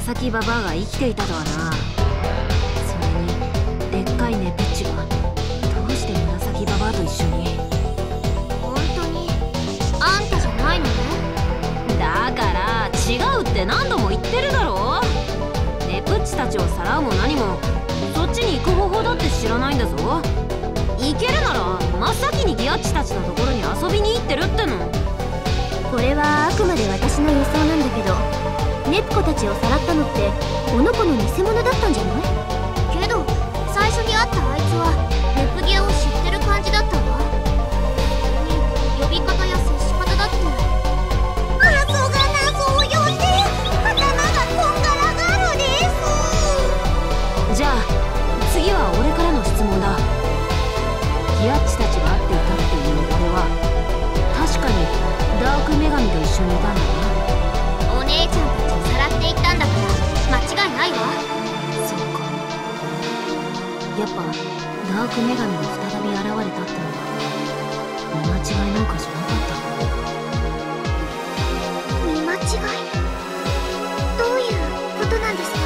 紫ババアが生きていたとはな。それにでっかいネプッチがどうして紫ババアと一緒に？本当にあんたじゃないのね？だから違うって何度も言ってるだろ。ネプッチたちをさらうも何もそっちに行く方法だって知らないんだぞ。行けるなら真っ先にギアッチたちのところに遊びに行ってるっての。これはあくまで私の予想なんだけどネプコたちをさらったのってこの子の偽物だったんじゃない？やっぱダーク女神が再び現れたってのは見間違いなんかじゃなかった見間違い？どういうことなんですか？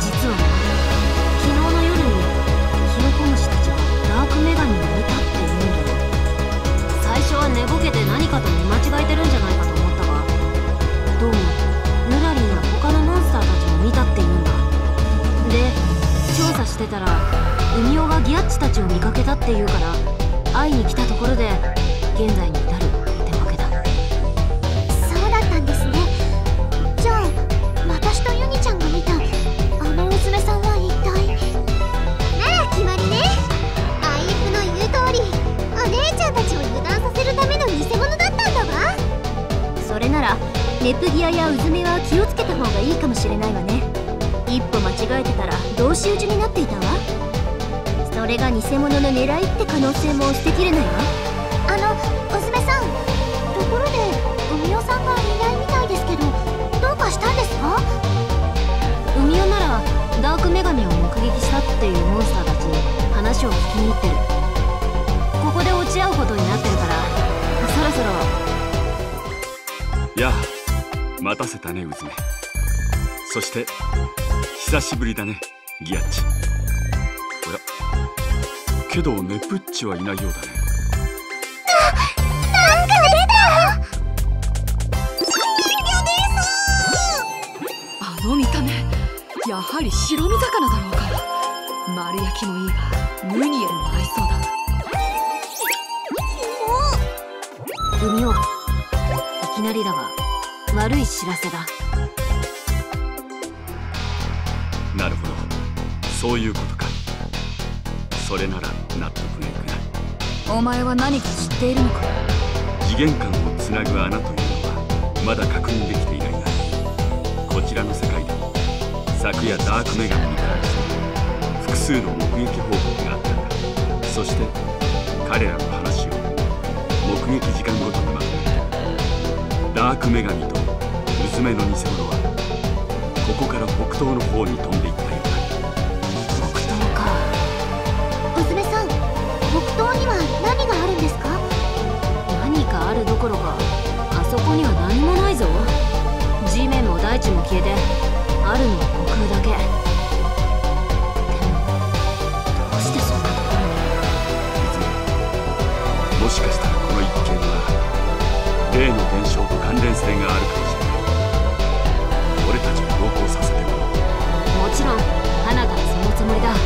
実は昨日の夜にヒヨコムシたちがダーク女神を見たって言うんだよ最初は寝ぼけて何かと見間違えてるんじゃない？してたら海男がギアッチたちを見かけたっていうから会いに来たところで現在に可能性も捨てきれないわあのウズメさん。ところで海尾さんがいないみたいですけどどうかしたんですか？海オならダーク女神を目撃したっていうモンスターたちに話を聞きに行ってる。ここで落ち合うことになってるからそろそろ。やあ待たせたねうずめそして久しぶりだねギアッチけどネプッチはいないようだね。なんか出たあの見た目やはり白身魚だろうか丸焼きもいいがムニエルも合いそうだ。いきなりだが悪い知らせだ。なるほど。そういうことかそれなら納得がいくな。お前は何か知っているのか？次元間をつなぐ穴というのはまだ確認できていないがこちらの世界でも昨夜ダーク女神に関して複数の目撃報告があったんだそして彼らの話を目撃時間ごとにまとめダーク女神と娘の偽物はここから北東の方に飛んでいったあるどころかあそこには何もないぞ。地面も大地も消えてあるのは虚空だけ。でもどうしてそんなところに？もしかしたらこの一件は例の現象と関連性があるかもしれない。俺たちを同行させてもらおう。もちろん花からそのつもりだ。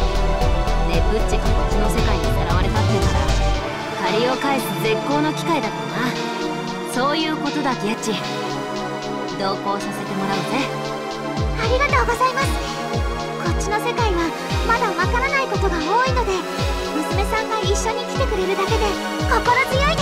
ネプッチがこっちの世界にさらわれたってなら借りを返す絶好の機会だからなそういうことだギアッチ同行させてもらうぜ。ありがとうございます。こっちの世界はまだわからないことが多いので娘さんが一緒に来てくれるだけで心強いです。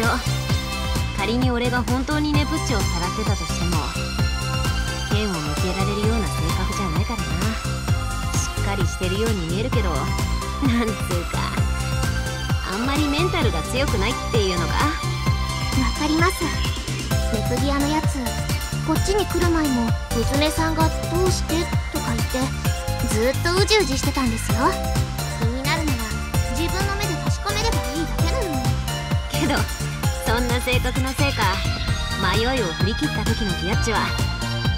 上仮に俺が本当にネプッチをさらってたとしても剣を向けられるような性格じゃないからな。しっかりしてるように見えるけどなんつうかあんまりメンタルが強くないっていうのか。わかります。ネプギアのやつこっちに来る前も娘さんが「どうして?」とか言ってずっとうじうじしてたんですよ。気になるなら自分の目で確かめればいいだけなのに。けどそんな性格のせいか迷いを振り切った時のギアッチは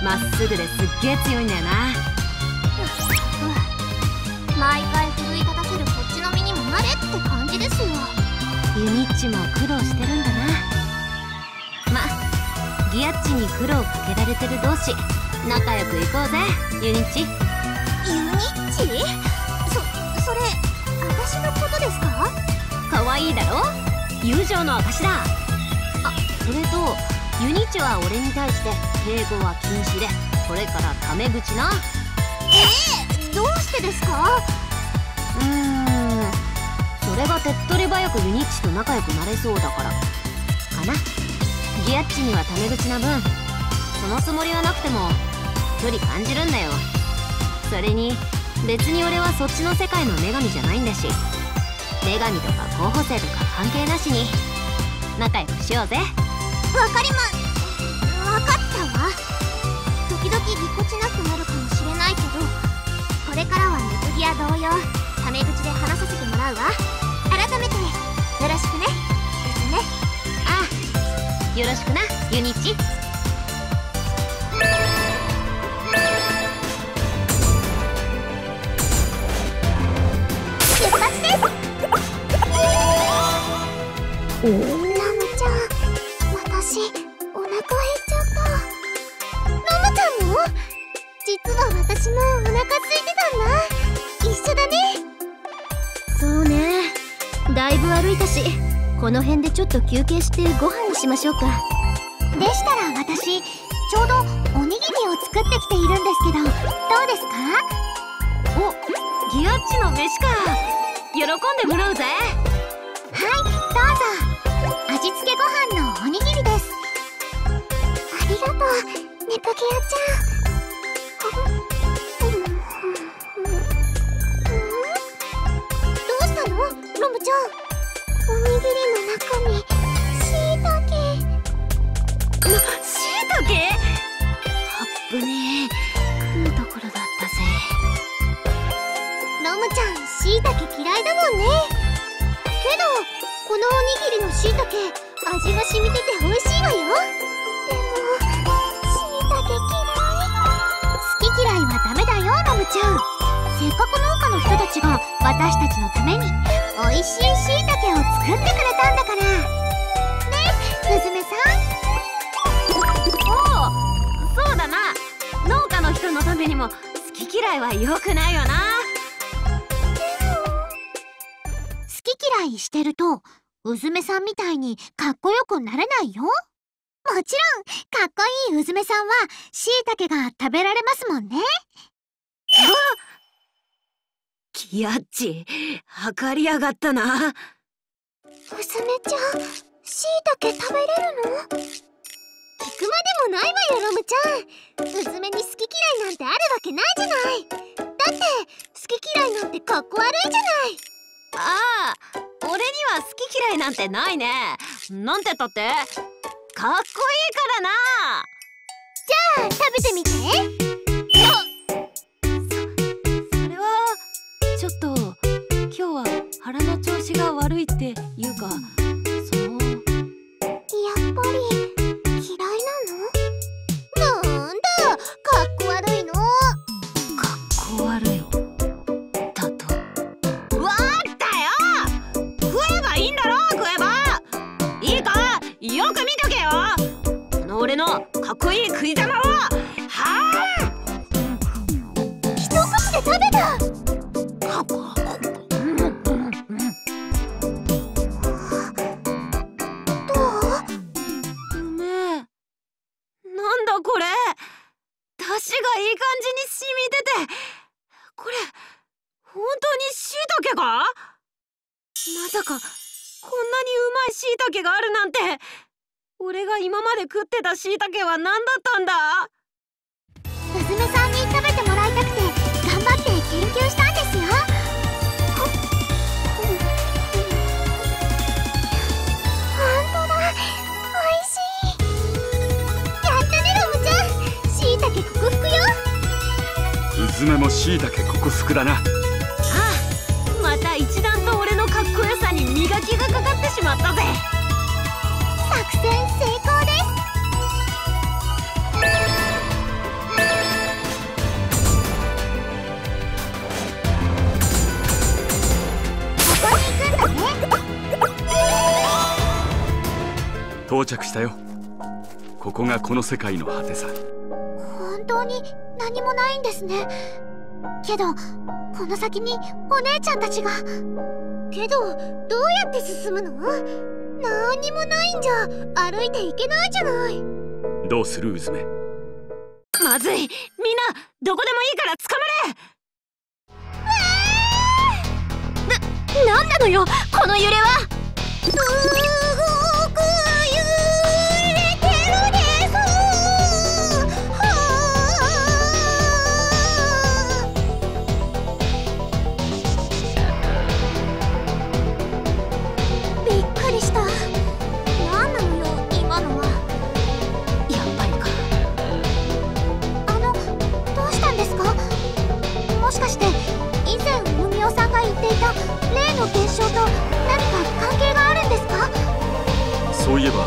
まっすぐですっげえ強いんだよな。うん毎回奮い立たせるこっちの身にもなれって感じですよ。ユニッチも苦労してるんだな。まギアッチに苦労かけられてる同士仲良くいこうぜユニッチ。ユニッチ？そそれ私のことですか？可愛いだろ？友情の証だ。あそれとユニッチは俺に対して敬語は禁止でこれからタメ口な。どうしてですか？うーん。それが手っ取り早くユニッチと仲良くなれそうだからかな。ギアッチにはタメ口な分。そのつもりはなくても距離感じるんだよ。それに別に俺はそっちの世界の女神じゃないんだし。女神とか候補生とか関係なしに。仲良くしようぜわかりまわかったわ。時々ぎこちなくなるかもしれないけどこれからはネプギア同様タメ口で話させてもらうわ。改めてよろしくね。ですね。ああよろしくなユニッチ。出発実は私もお腹空いてたんだ。一緒だね。そうね。だいぶ歩いたしこの辺でちょっと休憩してご飯にしましょうか。でしたら私ちょうどおにぎりを作ってきているんですけどどうですか？おギアッチの飯か。喜んでもらうぜ。はいどうぞ。味付けご飯のおにぎりです。ありがとうネプギアちゃん中にしいたけしいたけあっぶねえ。食うところだったぜ。ロムちゃんしいたけ嫌いだもんね。けどこのおにぎりのしいたけ味が染みてて美味しいわよ。でもしいたけ嫌い。好き嫌いはダメだよロムちゃん。せっかく農家の人たちが私たちのために美味しいしいたけを作ってくれたんだから。ね娘さおおそうだな。農家の人のためにも好き嫌いは良くないよな。好き嫌いしてるとうずめさんみたいにかっこよくなれないよ。もちろんかっこいいうずめさんはしいたけが食べられますもんね。ギアッチ測りやがったな。うずめちゃんしいたけ食べれるの？聞くまでもないわよロムちゃん。うずめに好き嫌いなんてあるわけないじゃない。だって好き嫌いなんてかっこ悪いじゃない。ああ俺には好き嫌いなんてないね。なんてったって？かっこいいからな。じゃあ食べてみてちょっと今日は腹の調子が悪いっていうかその。やっぱり嫌いな今まで食ってたしいたけは何だったんだ？娘さんに食べてもらいたくて頑張って研究したんですよ。本当だ美味しい。やったねロムちゃんしいたけ克服よ。うずめもしいたけ克服だな。ああまた一段と俺のかっこよさに磨きがかかってしまったぜ。作戦成到着したよ。ここがこの世界の果てさ。本当に何もないんですね。けどこの先にお姉ちゃんたちが。けどどうやって進むの？何にもないんじゃ歩いていけないじゃない。どうするうずめ？まずい。みんなどこでもいいから捕まれ。なんなのよこの揺れは。すご例の現象と何か関係があるんですか？そういえば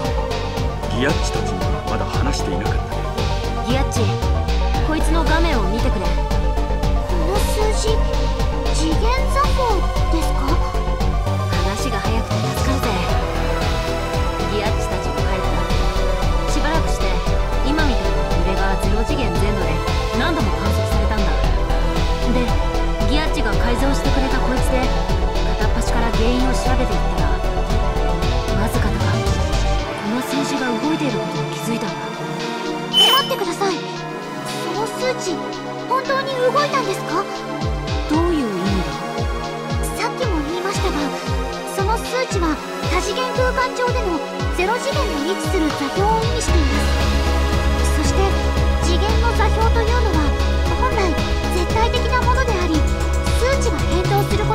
ギアッチたちにはまだ話していなかったね。ギアッチこいつの画面を見てくれ。この数字次元座標ですか？話が早くてれたこいつで片っ端から原因を調べていったらわずかだがこの数字が動いていることに気づいたんだ。待ってください。その数値本当に動いたんですか？どういう意味だ？さっきも言いましたがその数値は多次元空間上でのゼロ次元に位置する座標を意味しています。そして次元の座標というのは本来絶対的なものであり数値が変動すること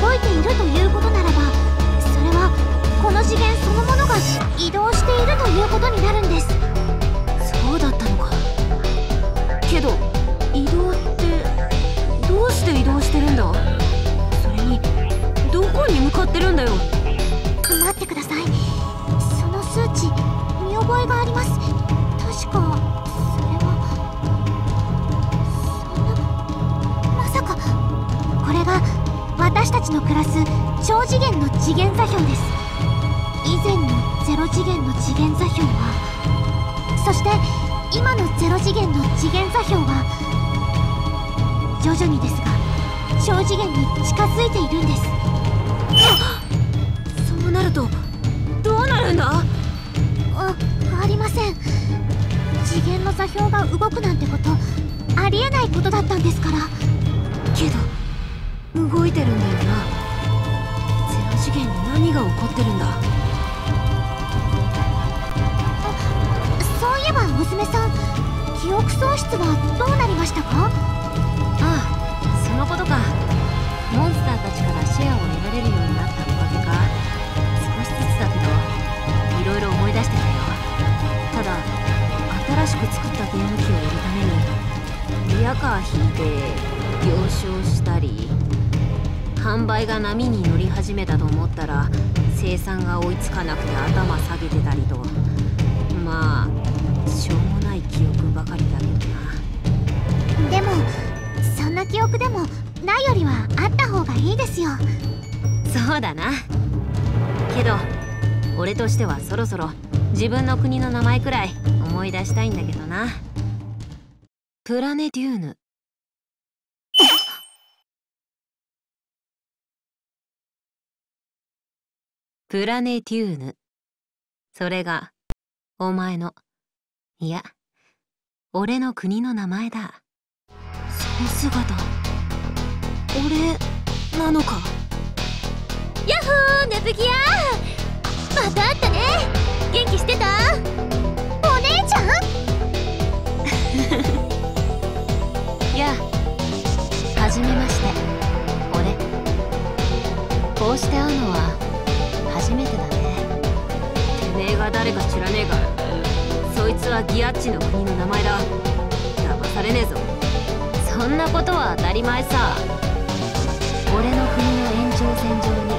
動いているということならばそれはこの次元そのものが移動しているということになるんです。づいているんです。そうなるとどうなるんだ？あありません。次元の座標が動くなんてことありえないことだったんですから。けど動いてるんだよな。ゼロ次元に何が起こってるんだ？そういえば娘さん。記憶喪失はどうなりましたか？ああそのことかモンスターたちからシェアを得られるようになったおかげか少しずつだけどいろいろ思い出してたよ。ただ新しく作ったゲーム機を売るためにリアカー引いて了承したり販売が波に乗り始めたと思ったら生産が追いつかなくて頭下げてたりと。まあしょうもない記憶ばかりだけどな。でもそんな記憶でもないよりはあった方がいいですよ。そうだな。けど俺としてはそろそろ自分の国の名前くらい思い出したいんだけどな。プラネデューヌ。プラネデューヌ。それがお前のいや俺の国の名前だ。その姿俺なのか？ヤッホーネプギアまた会ったね。元気してた？お姉ちゃん？やあはじめまして。俺こうして会うのは初めてだね。てめえが誰か知らねえがそいつはギアッチの国の名前だ。騙されねえぞ。そんなことは当たり前さ俺の国の延長線上に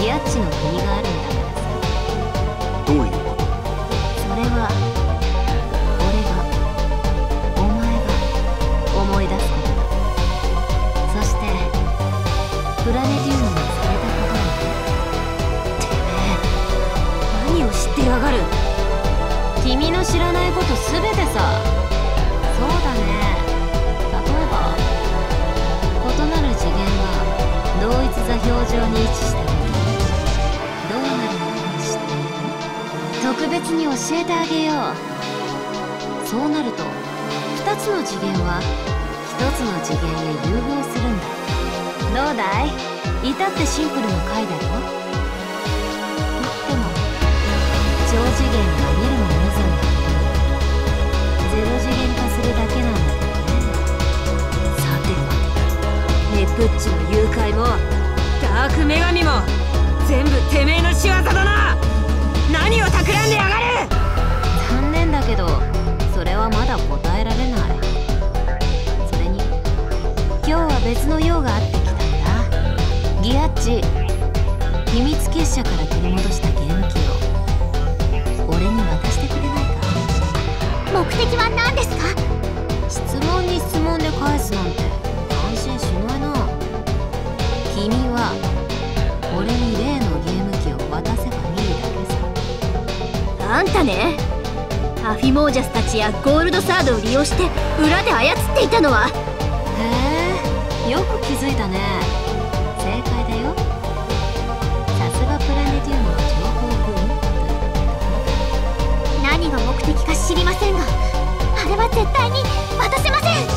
ギアッチの国があるんだからさ。どういう次元は1つの次元へ融合するんだ。どうだい？至ってシンプルな回だよ。言っても超次元が見るも無残なゼロ次元化するだけなんだけどねさてはネプッチの誘拐もダーク女神も全部てめえの仕業だな。何を企んでやがる残念だけどそれはまだ答えられない別の用があってきたんだ。ギアッチ秘密結社から取り戻したゲーム機を。俺に渡してくれないか？目的は何ですか？質問に質問で返すなんて安心しないな。君は俺に例のゲーム機を渡せばいいだけさ。あんたねアフィモージャスたちやゴールドサードを利用して裏で操っていたのはよく気づいたね。正解だよ。さすがプラネティウムの情報部員何が目的か知りませんがあれは絶対に渡せません。